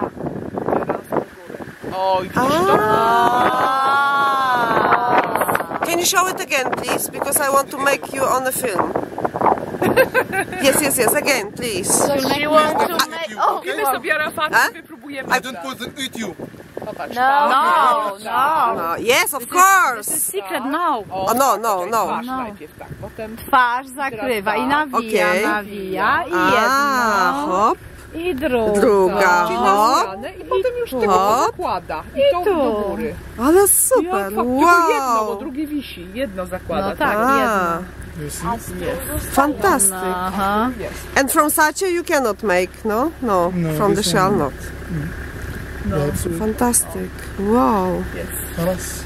Teraz do góry. O, i Ah. Can you show it again, please? Because I want to make you on the film. yes, yes, yes. Again, please. She wants to make... Oh, Kupimy sobie Rafał, A? wypróbujemy. I Don't put it with you. Popatrz. no, no, no. No, yes, of course. Secret, no. O, O, no, no, no. Twarz No. najpierw tak, potem Twarz zakrywa i nawija, Okej. nawija i A, jedno hop, I druga. druga. Na zmianę i, I potem już tego zakłada. I, I to do góry. Ale super, I wow. Tylko jedno, bo drugie wisi. Jedno zakłada. No tak, tak. Aha. And from sacha you cannot make, no? No, no from the shell not. No. Fantastic. Wow. Yes.